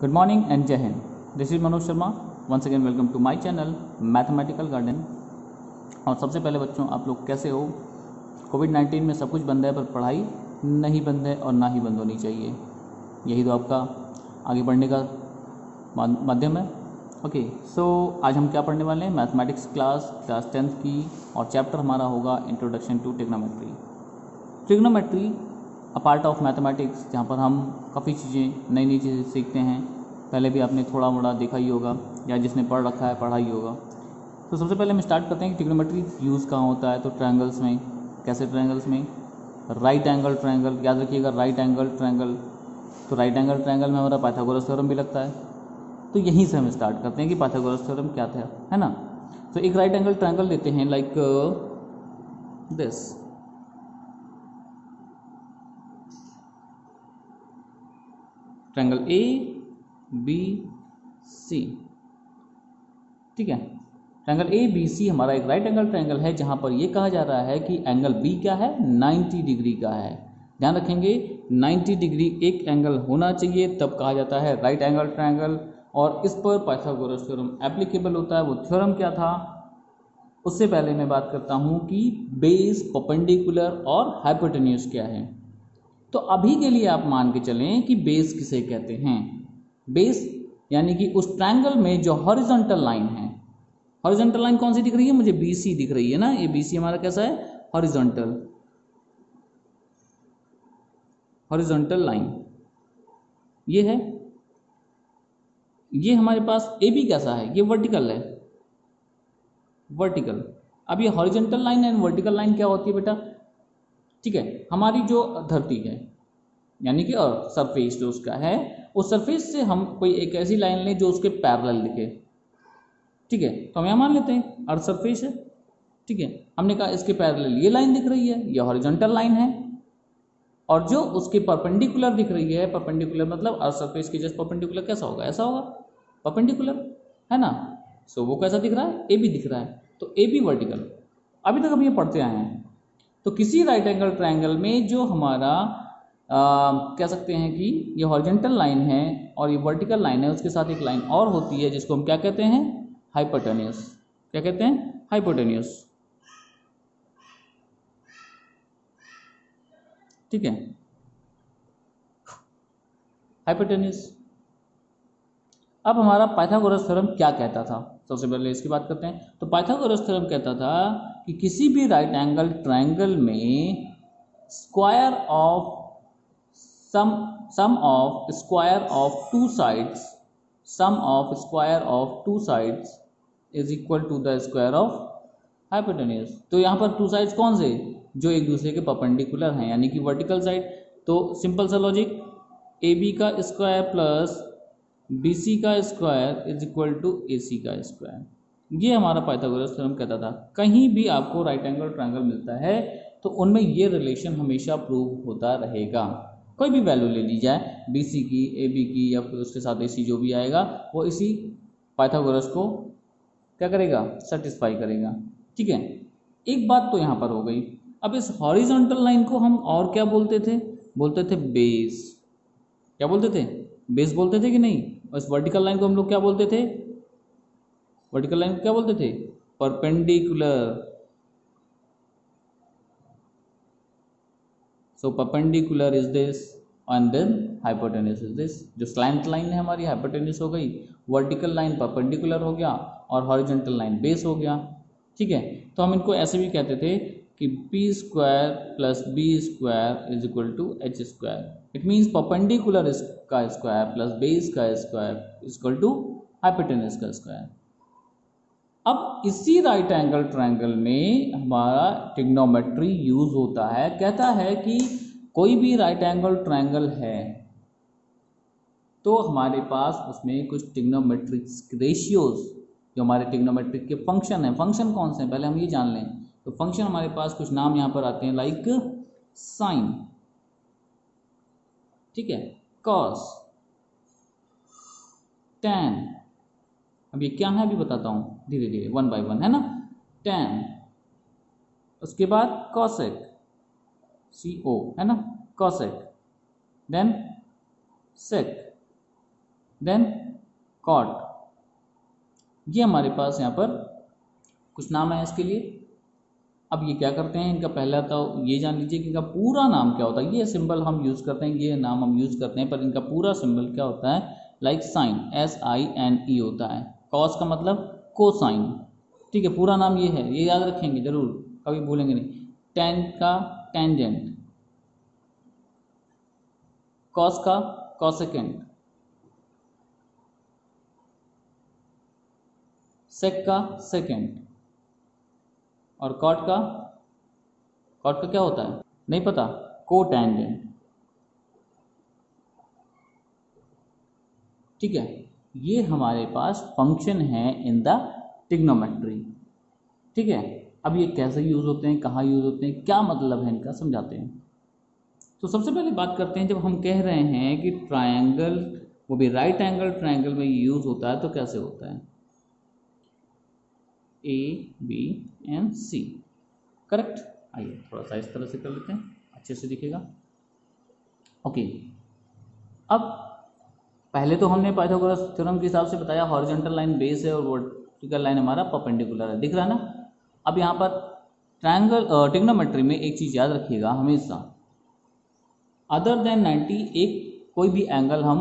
Good morning and जय हिंद This is Manoj Sharma Once again welcome to my channel mathematical garden और सबसे पहले बच्चों, आप लोग कैसे हो? कोविड 19 में सब कुछ बंद है, पर पढ़ाई नहीं बंद है और ना ही बंद होनी चाहिए। यही तो आपका आगे बढ़ने का माध्यम है। ओके सो आज हम क्या पढ़ने वाले हैं? मैथमेटिक्स क्लास क्लास टेंथ की, और चैप्टर हमारा होगा introduction to trigonometry trigonometry a part of mathematics जहाँ पर हम काफ़ी चीज़ें नई नई चीज़ें सीखते हैं। पहले भी आपने थोड़ा मोड़ा देखा ही होगा, या जिसने पढ़ रखा है, पढ़ा ही होगा। तो सबसे पहले हम स्टार्ट करते हैं कि ट्रिग्नोमेट्री यूज़ कहाँ होता है तो ट्रायंगल्स में। कैसे ट्रायंगल्स में? राइट एंगल ट्रायंगल याद रखिएगा राइट एंगल ट्रायंगल तो राइट एंगल ट्रायंगल में हमारा पाइथागोरस थ्योरम भी लगता है। तो यहीं से हम स्टार्ट करते हैं कि पाइथागोरस थ्योरम क्या था, है ना? तो एक राइट एंगल ट्रायंगल लेते हैं like this triangle A, B, C. ठीक है? ट्रायंगल ए, बी, सी हमारा एक राइट एंगल ट्रायंगल है, जहाँ पर यह कहा जा रहा है कि एंगल बी क्या है? 90 डिग्री का है। ध्यान रखेंगे 90 डिग्री एक एंगल होना चाहिए, तब कहा जाता है राइट एंगल ट्रायंगल और इस पर पाइथागोरस थ्योरम एप्लीकेबल होता है। वो थ्योरम क्या था? उससे पहले मैं बात करता हूँ कि बेस पपेंडिकुलर और हाइपोटेन्यूज क्या है। तो अभी के लिए आप मान के चलें कि बेस किसे कहते हैं? बेस यानी कि उस ट्रायंगल में जो हॉरिजॉन्टल लाइन है। हॉरिजॉन्टल लाइन कौन सी दिख रही है? मुझे बी सी दिख रही है ना? ये बी सी हमारा कैसा है? हॉरिजॉन्टल हॉरिजॉन्टल लाइन ये है। ये हमारे पास ए बी कैसा है? ये वर्टिकल है। वर्टिकल अब ये horizontal line and vertical line क्या होती है बेटा? ठीक है? हमारी जो धरती है, यानी कि सरफेस जो उसका है, उस सरफेस से हम कोई एक ऐसी लाइन लें जो उसके पैरल दिखे। ठीक है? तो हम यहाँ मान लेते हैं अर्थ सरफेस है। ठीक है? हमने कहा इसके पैरल ये लाइन दिख रही है, ये हॉरिजॉन्टल लाइन है। और जो उसके परपेंडिकुलर दिख रही है परपेंडिकुलर मतलब अर्थ सरफेस के जस्ट परपेंडिकुलर कैसा होगा? ऐसा होगा। परपेंडिकुलर है ना? सो वो कैसा दिख रहा है? ए बी दिख रहा है। तो ए बी वर्टिकल अभी तक हम ये पढ़ते आए हैं। तो किसी राइट एंगल ट्रायंगल में जो हमारा आ, कह सकते हैं कि ये हॉरिजेंटल लाइन है और ये वर्टिकल लाइन है उसके साथ एक लाइन और होती है जिसको हम क्या कहते हैं? हाइपोटेनियस क्या कहते हैं? हाइपोटेनियस ठीक है? हाइपोटेनियस अब हमारा पाइथागोरस थ्योरम क्या कहता था? सबसे पहले इसकी बात करते हैं। तो पाइथागोरस थ्योरम कहता था कि किसी भी राइट एंगल ट्रायंगल में square of sum sum of square of two sides sum of square of two sides is equal to the square of hypotenuse तो यहाँ पर टू साइड्स कौन से? जो एक दूसरे के परपेंडिकुलर हैं, यानी कि वर्टिकल साइड तो सिंपल सा लॉजिक ए बी का स्क्वायर प्लस बी सी का square is equal to A C का स्क्वायर ये हमारा पाइथागोरस थ्योरम कहता था। कहीं भी आपको राइट एंगल ट्रायंगल मिलता है तो उनमें ये रिलेशन हमेशा प्रूव होता रहेगा। कोई भी वैल्यू ले ली जाए बी सी की ए बी की, या फिर उसके साथ ए सी जो भी आएगा, वो इसी पाइथागोरस को क्या करेगा? सेटिस्फाई करेगा। ठीक है? एक बात तो यहाँ पर हो गई। अब इस हॉरिजॉन्टल लाइन को हम और क्या बोलते थे? बोलते थे बेस क्या बोलते थे? बेस बोलते थे कि नहीं? इस वर्टिकल लाइन को हम लोग क्या बोलते थे? वर्टिकल लाइन को क्या बोलते थे? Perpendicular so perpendicular is this and then hypotenuse is this जो स्लैंट लाइन है हमारी हाइपोटेनियस हो गई. वर्टिकल लाइन परपेंडिकुलर हो गया और हॉरिजॉन्टल लाइन बेस हो गया. ठीक है? तो हम इनको ऐसे भी कहते थे कि P square plus B square is equal to H square it means perpendicular का स्क्वायर प्लस बेस का square is equal to hypotenuse का स्क्वायर अब इसी राइट एंगल ट्रायंगल में हमारा टिग्नोमेट्री यूज़ होता है। कहता है कि कोई भी राइट एंगल ट्रायंगल है तो हमारे पास उसमें कुछ टिग्नोमेट्रिक रेशियोज जो हमारे टिग्नोमेट्रिक के फ़ंक्शन है। फ़ंक्शन कौन से हैं? पहले हम ये जान लें। तो फ़ंक्शन हमारे पास कुछ नाम यहाँ पर आते हैं लाइक साइन ठीक है? कॉस टेन अब ये क्या है अभी बताता हूँ, धीरे धीरे वन बाय वन है ना? टेन उसके बाद कॉसेक सी ओ है ना? Cosec then sec then cot ये हमारे पास यहाँ पर कुछ नाम है इसके लिए अब ये क्या करते हैं? इनका पहला तो ये जान लीजिए कि इनका पूरा नाम क्या होता है। ये सिंबल हम यूज़ करते हैं, ये नाम हम यूज़ करते हैं, पर इनका पूरा सिंबल क्या होता है? Like sine S I N E होता है। कॉस का मतलब कोसाइन ठीक है, पूरा नाम ये है। ये याद रखेंगे ज़रूर, कभी भूलेंगे नहीं। टेन का टेंजेंट कॉस का कॉसेकेंट सेक का सेकेंड और कॉट का कॉट का क्या होता है? नहीं पता। को टेंजेंट ठीक है? ये हमारे पास फ़ंक्शन है इन द टिग्नोमेट्री ठीक है? अब ये कैसे यूज़ होते हैं, कहाँ यूज़ होते हैं, क्या मतलब है इनका, समझाते हैं। तो सबसे पहले बात करते हैं, जब हम कह रहे हैं कि ट्रायंगल वो भी राइट एंगल ट्रायंगल में यूज़ होता है तो कैसे होता है? A B and C correct आइए, थोड़ा सा इस तरह से कर लेते हैं, अच्छे से दिखेगा। ओके अब, पहले तो हमने पाइथागोरस थ्योरम के हिसाब से बताया हॉरिजॉन्टल लाइन बेस है और वर्टिकल लाइन हमारा परपेंडिकुलर है। दिख रहा है ना? अब यहाँ पर ट्रायंगल टिग्नोमेट्री में एक चीज़ याद रखिएगा हमेशा। अदर देन 90 एक कोई भी एंगल हम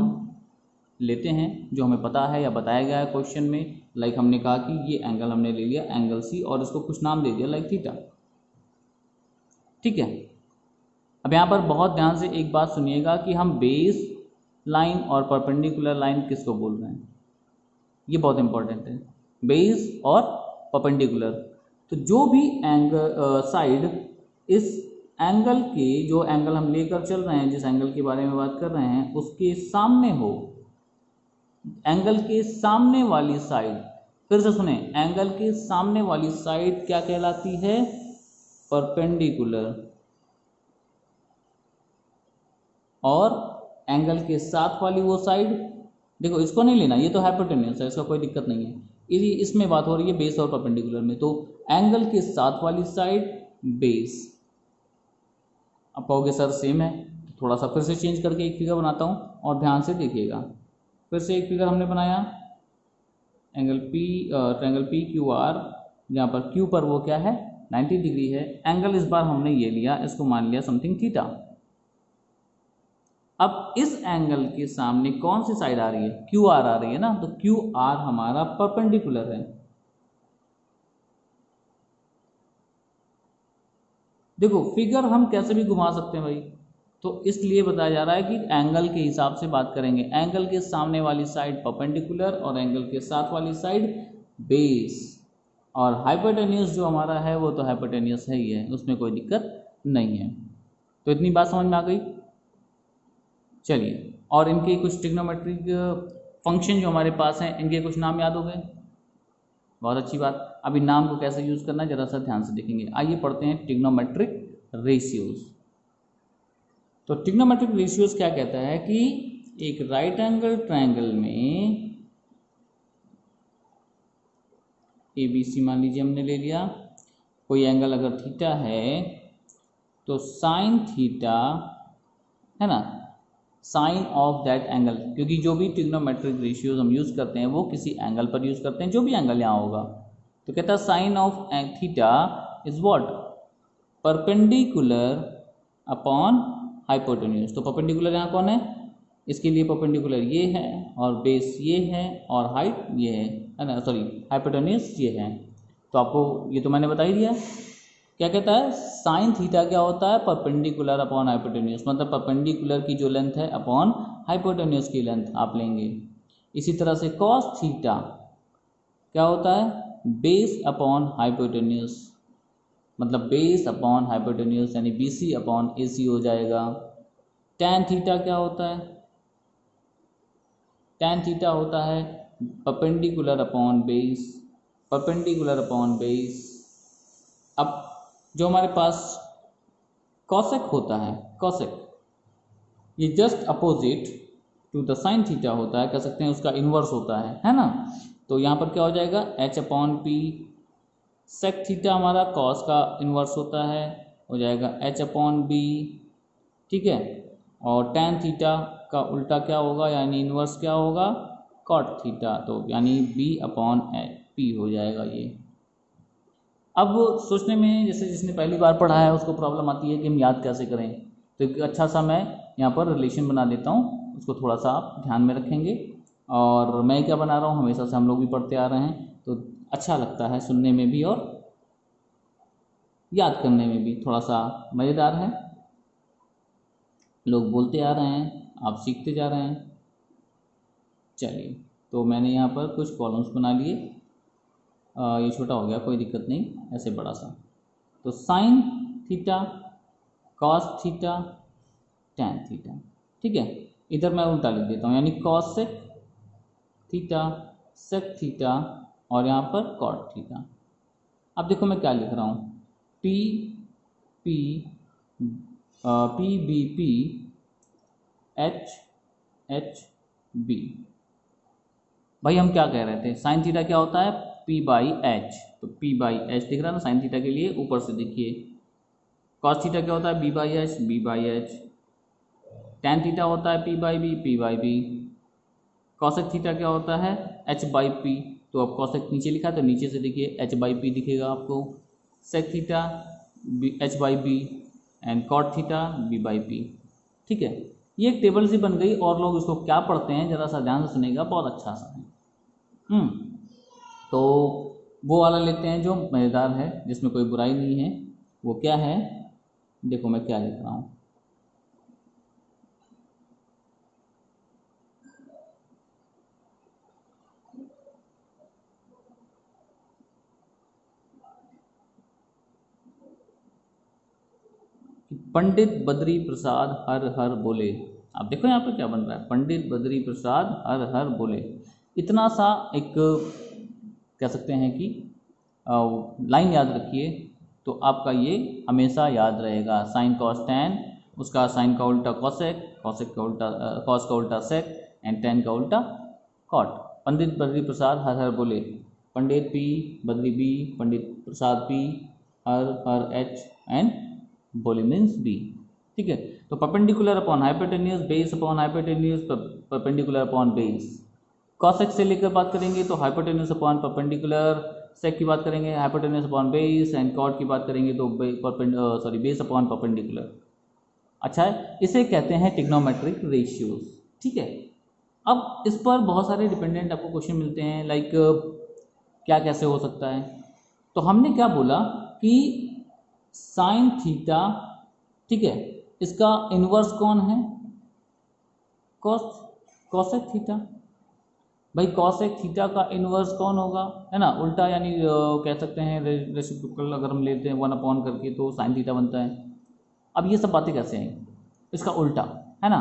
लेते हैं, जो हमें पता है या बताया गया है क्वेश्चन में लाइक हमने कहा कि ये एंगल हमने ले लिया एंगल सी और इसको कुछ नाम दे दिया लाइक थीटा ठीक है? अब यहाँ पर बहुत ध्यान से एक बात सुनिएगा कि हम बेस लाइन और परपेंडिकुलर लाइन किसको बोल रहे हैं? ये बहुत इंपॉर्टेंट है। बेस और परपेंडिकुलर तो जो भी एंगल साइड इस एंगल के, जो एंगल हम लेकर चल रहे हैं, जिस एंगल के बारे में बात कर रहे हैं, उसके सामने हो एंगल के सामने वाली साइड, फिर से सुने, एंगल के सामने वाली साइड क्या कहलाती है? परपेंडिकुलर। और एंगल के साथ वाली वो साइड, देखो इसको नहीं लेना, ये तो हाइपोटेनियस है, इसका कोई दिक्कत नहीं है। इसमें बात हो रही है बेस और परपेंडिकुलर में तो एंगल के साथ वाली साइड बेस आप कहोगे सर सेम है तो थोड़ा सा फिर से चेंज करके एक फिगर बनाता हूँ, और ध्यान से देखिएगा। फिर से एक फिगर हमने बनाया। Angle P triangle P Q R जहाँ पर क्यू पर वो क्या है? 90 डिग्री है। एंगल इस बार हमने ये लिया, इसको मान लिया समथिंग थीटा अब इस एंगल के सामने कौन सी साइड आ रही है? क्यू आर आ रही है ना? तो क्यू आर हमारा परपेंडिकुलर है। देखो फिगर हम कैसे भी घुमा सकते हैं भाई। तो इसलिए बताया जा रहा है कि एंगल के हिसाब से बात करेंगे। एंगल के सामने वाली साइड परपेंडिकुलर और एंगल के साथ वाली साइड बेस और हाइपोटेनियस जो हमारा है, वो तो हाइपोटेनियस है ही है, उसमें कोई दिक्कत नहीं है। तो इतनी बात समझ में आ गई? चलिए, और इनके कुछ टिग्नोमेट्रिक फ़ंक्शन जो हमारे पास हैं, इनके कुछ नाम याद हो गए? बहुत अच्छी बात। अभी नाम को कैसे यूज़ करना है, ज़रा सा ध्यान से देखेंगे। आइए पढ़ते हैं टिग्नोमेट्रिक रेशियोज़ तो टिग्नोमेट्रिक रेशियोज क्या कहता है कि एक राइट एंगल ट्रायंगल में ए बी सी मान लीजिए हमने ले लिया। कोई एंगल अगर थीटा है तो साइन थीटा है ना? साइन ऑफ़ दैट एंगल क्योंकि जो भी टिग्नोमेट्रिक रेशियोज हम यूज़ करते हैं, वो किसी एंगल पर यूज़ करते हैं, जो भी एंगल यहाँ होगा। तो कहता है sine of theta is what perpendicular upon hypotenuse तो परपेंडिकुलर यहाँ कौन है? इसके लिए परपेंडिकुलर ये है, और बेस ये है, और हाइट ये है ना? सॉरी हाइपोटेन्यूज ये है। तो आपको ये तो मैंने बता ही दिया। क्या कहता है? साइन थीटा क्या होता है? परपेंडिकुलर अपॉन हाइपोटेन्यूज मतलब परपेंडिकुलर की जो लेंथ है अपॉन हाइपोटेन्यूज की लेंथ आप लेंगे। इसी तरह से कॉस थीटा क्या होता है? बेस अपॉन हाइपोटेन्यूज मतलब बेस अपॉन हाइपोटेन्यूज यानी B C upon A C हो जाएगा। टेन थीटा क्या होता है? टेन थीटा होता है perpendicular upon base perpendicular upon base अब जो हमारे पास कॉसेक होता है कॉसेक ये just opposite to the sine theta होता है, कह सकते हैं उसका इन्वर्स होता है है ना? तो यहाँ पर क्या हो जाएगा? H upon P sec theta हमारा कॉस का इन्वर्स होता है, हो जाएगा एच अपॉन बी ठीक है? और टेन थीटा का उल्टा क्या होगा? यानी इन्वर्स क्या होगा? कॉट थीटा तो यानी बी अपॉन पी हो जाएगा ये। अब सोचने में, जैसे जिसने पहली बार पढ़ा है, उसको प्रॉब्लम आती है कि हम याद कैसे करें? तो एक अच्छा सा मैं यहाँ पर रिलेशन बना देता हूँ, उसको थोड़ा सा आप ध्यान में रखेंगे। और मैं क्या बना रहा हूँ? हमेशा से हम लोग भी पढ़ते आ रहे हैं तो अच्छा लगता है सुनने में भी और याद करने में भी। थोड़ा सा मज़ेदार है। लोग बोलते आ रहे हैं, आप सीखते जा रहे हैं। चलिए तो मैंने यहाँ पर कुछ कॉलम्स बना लिए। ये छोटा हो गया, कोई दिक्कत नहीं, ऐसे बड़ा सा। तो sine theta cos theta tan theta ठीक है? इधर मैं उल्टा लिख देता हूँ, यानी cosec theta sec theta और यहाँ पर कॉट थीटा। अब देखो मैं क्या लिख रहा हूँ। P P P B P H H B भाई हम क्या कह रहे थे? साइन थीटा क्या होता है? पी बाई एच तो पी बाई एच दिख रहा है ना? साइन थीटा के लिए ऊपर से देखिए। कॉस थीटा क्या होता है? B by H B by H tan theta होता है P by B P by B cosec theta क्या होता है? एच बाई पी तो अब कॉसेक नीचे लिखा तो नीचे से देखिए एच बाई पी दिखेगा आपको। Sec theta B H by B and cot theta B by P ठीक है? ये एक टेबल सी बन गई और लोग इसको क्या पढ़ते हैं? ज़रा सा ध्यान से सुनेगा बहुत अच्छा सा है। हम्म, तो वो वाला लेते हैं जो मज़ेदार है जिसमें कोई बुराई नहीं है। वो क्या है? देखो मैं क्या लिख रहा हूँ। पंडित बद्री प्रसाद हर हर बोले। आप देखो यहाँ पर क्या बन रहा है? पंडित बद्री प्रसाद हर हर बोले। इतना सा एक, कह सकते हैं कि लाइन याद रखिए तो आपका ये हमेशा याद रहेगा। साइन कॉस टेन उसका साइन का उल्टा कॉसेक कॉसेक का उल्टा कॉस का उल्टा सेक, एंड टेन का उल्टा कॉट। पंडित बद्री प्रसाद हर हर बोले। पंडित पी, बद्री बी, पंडित प्रसाद पी, हर हर एच, एंड बोली मीन्स बी ठीक है? तो perpendicular upon hypotenuse base upon hypotenuse perpendicular upon base cosec से लेकर बात करेंगे तो हाइपोटेनियस अपॉन परपेंडिकुलर सेक की बात करेंगे hypotenuse upon base and cot की बात करेंगे तो सॉरी बेस अपॉन परपेंडिकुलर अच्छा है? इसे कहते हैं टिग्नोमेट्रिक रेशियोज ठीक है? अब इस पर बहुत सारे डिपेंडेंट आपको क्वेश्चन मिलते हैं लाइक क्या कैसे हो सकता है? तो हमने क्या बोला कि साइन थीटा, ठीक है, इसका इन्वर्स कौन है? Cos theta. भाई कॉसेक थीटा का इन्वर्स कौन होगा? है ना, उल्टा यानी कह सकते हैं रेसिप्रोकल अगर हम लेते हैं वन अपॉन करके तो साइन थीटा बनता है। अब ये सब बातें कैसे हैं? इसका उल्टा, है ना?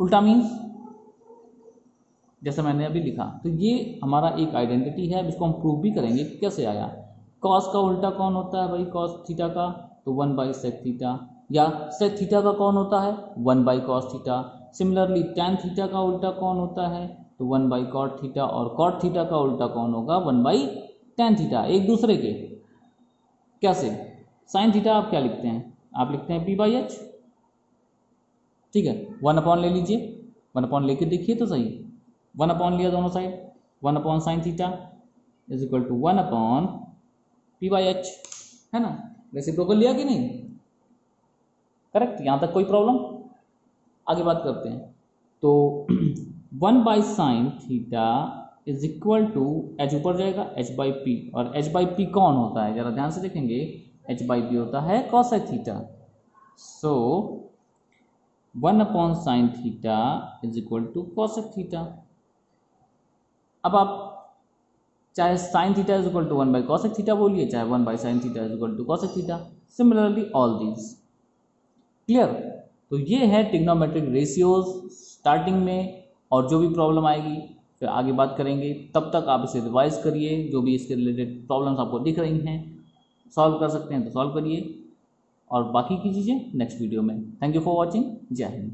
उल्टा मीन्स जैसे मैंने अभी लिखा तो ये हमारा एक आइडेंटिटी है इसको हम प्रूव भी करेंगे कैसे आया। कॉस का उल्टा कौन होता है भाई? कॉस थीटा का। तो वन बाई सेक थीटा या सेक थीटा का कौन होता है? One by cos theta similarly tan theta का उल्टा कौन होता है? तो वन बाई कॉट थीटा और कॉट थीटा का उल्टा कौन होगा? वन बाई टेन थीटा एक दूसरे के। कैसे? साइन थीटा आप क्या लिखते हैं? आप लिखते हैं पी बाई एच ठीक है, वन अपॉन ले लीजिए। वन अपॉन लेके देखिए तो सही। वन अपॉन लिया दोनों side one upon sine theta is equal to one upon P by H है ना? रेसिप्रोकल लिया कि नहीं? करेक्ट यहाँ तक कोई प्रॉब्लम आगे बात करते हैं। तो one by sine theta is equal to H ऊपर जाएगा एच बाई पी और एच बाई पी कौन होता है? जरा ध्यान से देखेंगे। एच बाई पी होता है cos theta so one upon sine theta is equal to cos theta अब आप चाहे sine theta is equal to one by cosec theta बोलिए, चाहे one by sine theta is equal to cosec theta similarly all these clear तो ये है trigonometric ratios starting में, और जो भी प्रॉब्लम आएगी, फिर आगे बात करेंगे। तब तक आप इसे रिवाइज करिए, जो भी इसके रिलेटेड प्रॉब्लम्स आपको दिख रही हैं। सॉल्व कर सकते हैं तो सॉल्व करिए। और बाकी की चीज़ें नेक्स्ट वीडियो में। थैंक यू फॉर वॉचिंग जय हिंद